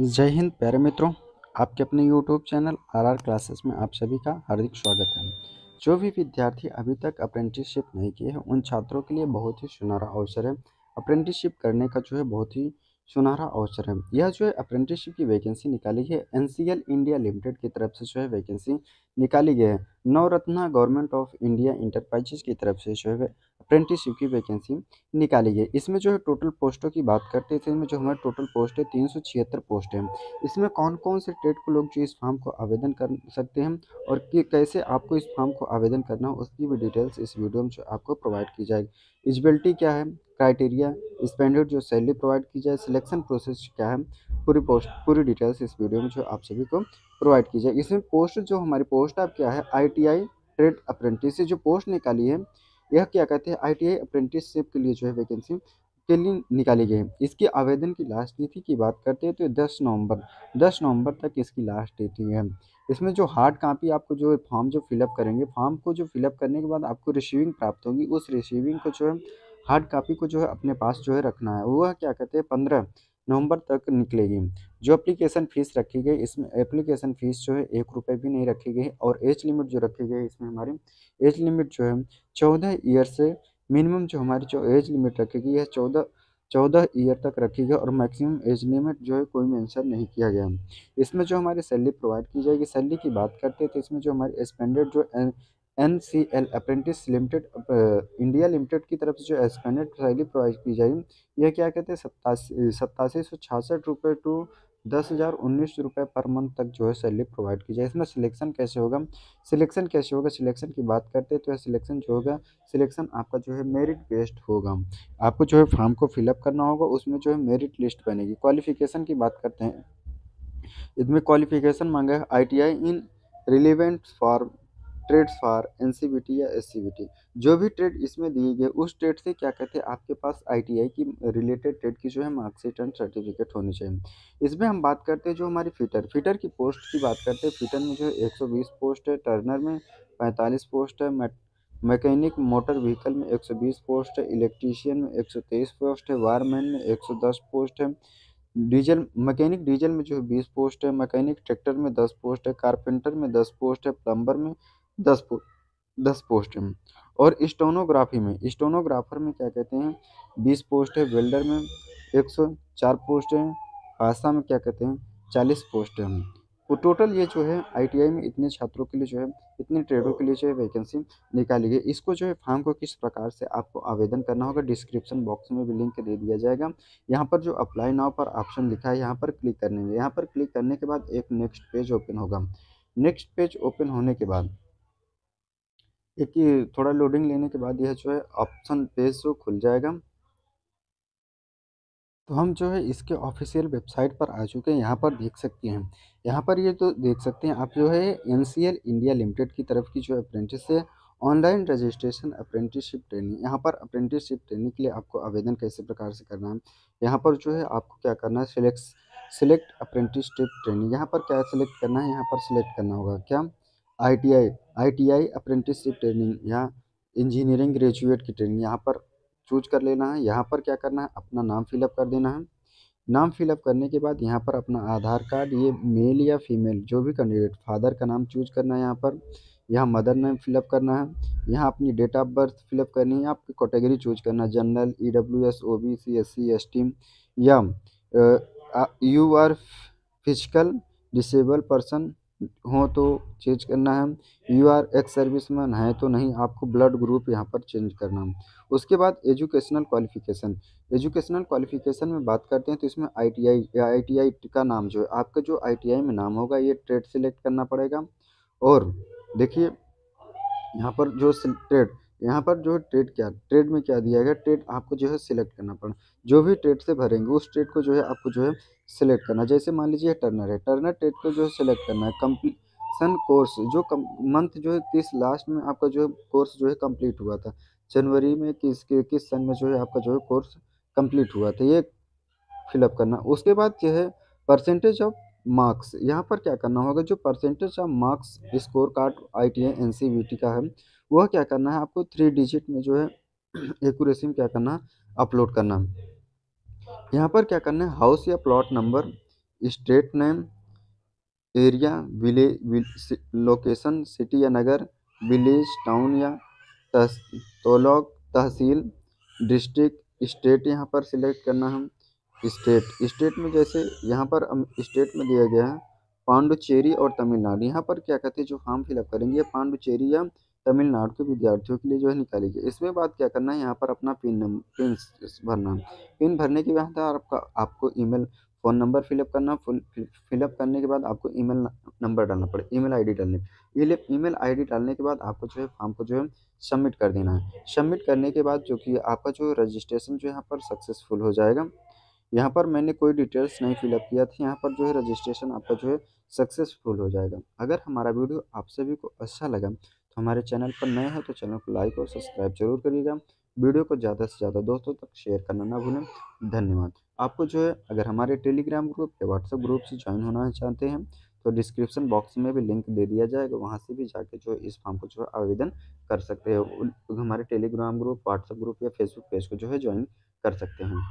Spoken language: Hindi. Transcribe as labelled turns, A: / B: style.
A: जय हिंद, प्यारे मित्रों। आपके अपने YouTube channel R R classes में आप सभी का हार्दिक स्वागत है। जो भी विद्यार्थी अभी तक अप्रेंटिसशिप नहीं किए हैं, उन छात्रों के लिए बहुत ही सुनहरा अवसर है। अप्रेंटिसशिप करने का जो है, बहुत ही सुनहरा अवसर है। यह जो है अप्रेंटिसशिप की वैकेंसी निकाली है। NCL इंडिया लिमिटेड की तरफ़ से जो है वैकेंसी निकाली गई है। Navratna government of India enterprises की तरफ़ से जो है अप्रेंटिसशिप की वैकेंसी निकाली गई। इसमें जो है टोटल पोस्टों की बात करते थे, इसमें जो हमारे टोटल पोस्ट है, तीन सौ छिहत्तर पोस्ट है। इसमें कौन कौन से ट्रेड को लोग जो इस फॉर्म को आवेदन कर सकते हैं और कैसे आपको इस फॉर्म को आवेदन करना हो, उसकी भी डिटेल्स इस वीडियो में जो आपको प्रोवाइड की जाएगी। एलिजिबिलिटी क्या है? क्राइटेरिया स्टैंडर्ड जो सैलरी प्रोवाइड की जाए सिलेक्शन प्रोसेस क्या है, पूरी पोस्ट पूरी डिटेल्स इस वीडियो में जो आप सभी को प्रोवाइड की जाए इसमें पोस्ट जो हमारी पोस्ट आप क्या है? आईटीआई ट्रेड अप्रेंटिस जो पोस्ट निकाली है यह क्या कहते हैं? आई अप्रेंटिसशिप के लिए जो है वैकेंसी के लिए निकाली गई है। इसकी आवेदन की लास्ट तिथि की बात करते हैं तो दस नवंबर दस नवंबर तक इसकी लास्ट तिथि है इसमें जो हार्ड कापी आपको जो फॉर्म जो फिलअप करेंगे फॉर्म को जो फिलअप करने के बाद आपको रिसीविंग प्राप्त होगी। उस रिसीविंग को जो है हार्ड कापी को जो है अपने पास जो है रखना है। वह क्या कहते हैं? पंद्रह नवंबर तक निकलेगी। जो एप्लीकेशन फ़ीस रखी गई, इसमें एप्लीकेशन फ़ीस जो है, एक रुपये भी नहीं रखी गई और एज लिमिट जो रखी गई, इसमें हमारी एज लिमिट जो है, चौदह ईयर से मिनिमम जो हमारी जो एज लिमिट रखी गई है, चौदह चौदह ईयर तक रखी गई और मैक्सिमम एज लिमिट जो है, कोई मेंशन नहीं किया गया इसमें जो हमारी सैलरी प्रोवाइड की जाएगी सैलरी की बात करते हैं तो इसमें जो हमारी एक्सपेंडेड जो N C L apprentice limited India limited की तरफ़ से जो एक्सपेंडेड सैलरी प्रोवाइड की जाएगी, यह क्या कहते हैं, सत्तासी सत्तासी सौ छियासठ रुपये टू दस हज़ार उन्नीस रुपये पर मंथ तक जो है सैलरी प्रोवाइड की जाए। इसमें सिलेक्शन कैसे होगा? सिलेक्शन कैसे होगा? सिलेक्शन की बात करते हैं तो सिलेक्शन जो होगा, सिलेक्शन आपका जो है मेरिट बेस्ड होगा। आपको जो है फॉर्म को फिलअप करना होगा, उसमें जो है मेरिट लिस्ट बनेगी। क्वालिफिकेशन की बात करते हैं। इसमें क्वालिफिकेशन मांगा है। I T I in relevant for trades for N या एससीबीटी। जो भी ट्रेड इसमें दिए गए, उस ट्रेड से क्या कहते हैं? आपके पास आईटीआई की रिलेटेड ट्रेड की जो है मार्कशीट एंड सर्टिफिकेट होनी चाहिए। इसमें हम बात करते हैं जो हमारी फिटर। फिटर की पोस्ट की बात करते हैं। फिटर में जो है एक सौ बीस पोस्ट है, टर्नर में पैंतालीस पोस्ट है मैकेनिक मोटर व्हीकल में 120 पोस्ट है, इलेक्ट्रीशियन में 123 पोस्ट है, वायरमैन में 110 पोस्ट है, डीजल, मैकेनिक डीजल में जो है बीस पोस्ट है, मैकेनिक ट्रैक्टर में दस पोस्ट है, कारपेंटर में दस पोस्ट है, प्लम्बर में दस दस पोस्ट हैं। और स्टोनोग्राफी में, स्टोनोग्राफर में क्या कहते हैं? बीस पोस्ट है वेल्डर में, एक सौ चार पोस्ट हैं। हादसा में क्या कहते हैं? चालीस पोस्ट हैं। वो टोटल ये जो है आईटीआई में इतने छात्रों के लिए जो है, इतने ट्रेडों के लिए जो है वैकेंसी निकाली गई। इसको जो है, फॉर्म को किस प्रकार से आपको आवेदन करना होगा डिस्क्रिप्शन बॉक्स में भी लिंक दे दिया जाएगा। यहाँ पर जो अप्लाई नाव पर ऑप्शन लिखा है, यहाँ पर क्लिक करने में। यहाँ पर क्लिक करने के बाद एक नेक्स्ट पेज ओपन होगा। नेक्स्ट पेज ओपन होने के बाद एक ही थोड़ा लोडिंग लेने के बाद यह जो है ऑप्शन पेज जो खुल जाएगा। तो हम जो है इसके ऑफिशियल वेबसाइट पर आ चुके हैं, यहाँ पर देख सकते हैं। यहाँ पर ये तो देख सकते हैं, आप जो है एनसीएल इंडिया लिमिटेड की तरफ़ की जो अप्रेंटिस है ऑनलाइन रजिस्ट्रेशन अप्रेंटिसशिप ट्रेनिंग यहाँ पर अप्रेंटिसशिप ट्रेनिंग के लिए आपको आवेदन कैसे प्रकार से करना है? यहाँ पर जो है आपको क्या करना है? सिलेक्ट सिलेक्ट अप्रेंटिसशिप ट्रेनिंग यहाँ पर क्या सिलेक्ट करना है? यहाँ पर सिलेक्ट करना होगा। क्या? I T I I T I apprenticeship training या इंजीनियरिंग ग्रेजुएट की ट्रेनिंग यहाँ पर चूज़ कर लेना है। यहाँ पर क्या करना है? अपना नाम फिलअप कर देना है। नाम फिलअप करने के बाद यहाँ पर अपना आधार कार्ड, ये मेल या फीमेल जो भी कैंडिडेट फादर का नाम चूज़ करना है यहाँ पर। यहाँ मदर नेम फिलअप करना है। यहाँ अपनी डेट ऑफ़ बर्थ फिलअप करनी है। आपकी कैटेगरी चूज़ करना है। General E W S O B C S C S T या U R physical disable person हो तो चेंज करना है U R ex service man है तो नहीं, आपको ब्लड ग्रुप यहाँ पर चेंज करना है। उसके बाद एजुकेशनल क्वालिफिकेशन एजुकेशनल क्वालिफिकेशन में बात करते हैं तो इसमें आईटीआई टी आई या आई टी आई का नाम जो है, आपका जो आईटीआई में नाम होगा, ये ट्रेड सिलेक्ट करना पड़ेगा। और देखिए, यहाँ पर जो ट्रेड यहाँ पर जो है ट्रेड क्या ट्रेड में क्या दिया गया? ट्रेड आपको जो है सिलेक्ट करना पड़ा, जो भी ट्रेड से भरेंगे, उस ट्रेड को जो है आपको जो है सिलेक्ट करना। जैसे मान लीजिए टर्नर है टर्नर ट्रेड को जो है सिलेक्ट करना है कम्प्लीसन कोर्स जो कम मंथ जो है किस लास्ट में आपका जो है कोर्स जो है कंप्लीट हुआ था? जनवरी में किस किस सन में जो है आपका जो है कोर्स कंप्लीट हुआ था? ये फिलअप करना। उसके बाद जो है परसेंटेज ऑफ़ मार्क्स यहाँ पर क्या करना होगा? जो percentage of marks score card I T का है वह क्या करना है? आपको थ्री डिजिट में जो है एक्यूरेसी में क्या करना अपलोड करना यहाँ पर क्या करना है? हाउस या plot number state name area village location city या नगर विलेज टाउन या तस, तोलॉक तहसील डिस्ट्रिक्ट स्टेट यहाँ पर सिलेक्ट करना है स्टेट स्टेट में जैसे यहाँ पर स्टेट में दिया गया है पांडुचेरी और तमिलनाडु। यहाँ पर क्या कहते हैं? जो फॉर्म फिलअप करेंगे पांडुचेरी या तमिलनाडु के विद्यार्थियों के लिए जो है निकाली गई। इसमें बात क्या करना है? यहाँ पर अपना पिन नंबर पिन भरना। पिन भरने के बाद आपका, आपको email, phone number fill up करना। फुल फिलअप करने के बाद आपको ईमेल नंबर डालना पड़े, ईमेल आईडी डालने। ये ईमेल आईडी डालने के बाद आपको जो है, फॉर्म को जो है, सबमिट कर देना है। सबमिट करने के बाद जो कि आपका जो रजिस्ट्रेशन जो यहाँ पर सक्सेसफुल हो जाएगा। यहाँ पर मैंने कोई डिटेल्स नहीं फिलअप किया था। यहाँ पर जो है, रजिस्ट्रेशन आपका जो है, सक्सेसफुल हो जाएगा। अगर हमारा वीडियो आप सभी को अच्छा लगा तो हमारे चैनल पर नए हैं तो चैनल को लाइक और सब्सक्राइब ज़रूर करिएगा। वीडियो को ज़्यादा से ज़्यादा दोस्तों तक शेयर करना ना भूलें। धन्यवाद। आपको जो है, अगर हमारे टेलीग्राम ग्रुप या व्हाट्सएप ग्रुप से ज्वाइन होना चाहते हैं तो डिस्क्रिप्शन बॉक्स में भी लिंक दे दिया जाएगा। वहाँ से भी जाके जो है, इस फॉर्म को जो है, आवेदन कर सकते हैं। हमारे टेलीग्राम ग्रुप, व्हाट्सएप ग्रुप या फेसबुक पेज को जो है, ज्वाइन कर सकते हैं।